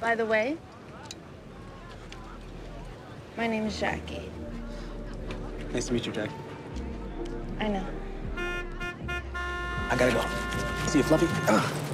By the way, my name is Jackie. Nice to meet you, Jack. I know. I gotta go. See you, Fluffy. Ugh.